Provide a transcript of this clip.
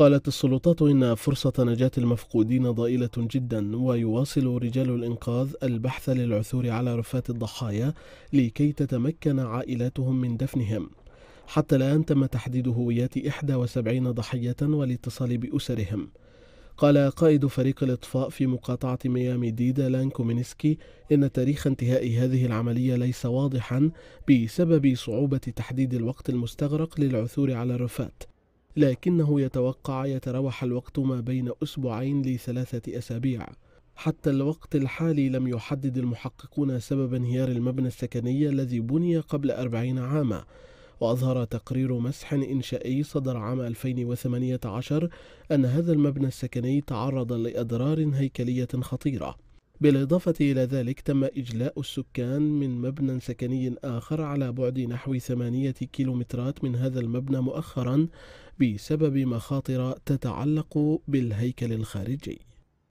قالت السلطات إن فرصة نجاة المفقودين ضئيلة جدا ويواصل رجال الإنقاذ البحث للعثور على رفات الضحايا لكي تتمكن عائلاتهم من دفنهم. حتى الآن تم تحديد هويات 71 ضحية والاتصال بأسرهم. قال قائد فريق الإطفاء في مقاطعة ميامي ديدا لأن كومينسكي إن تاريخ انتهاء هذه العملية ليس واضحا بسبب صعوبة تحديد الوقت المستغرق للعثور على الرفات لكنه يتوقع يتراوح الوقت ما بين أسبوعين لثلاثة أسابيع. حتى الوقت الحالي لم يحدد المحققون سبب انهيار المبنى السكني الذي بني قبل أربعين عاما وأظهر تقرير مسح إنشائي صدر عام 2018 أن هذا المبنى السكني تعرض لأضرار هيكلية خطيرة. بالإضافة إلى ذلك تم إجلاء السكان من مبنى سكني آخر على بعد نحو ثمانية كيلومترات من هذا المبنى مؤخرا بسبب مخاطر تتعلق بالهيكل الخارجي.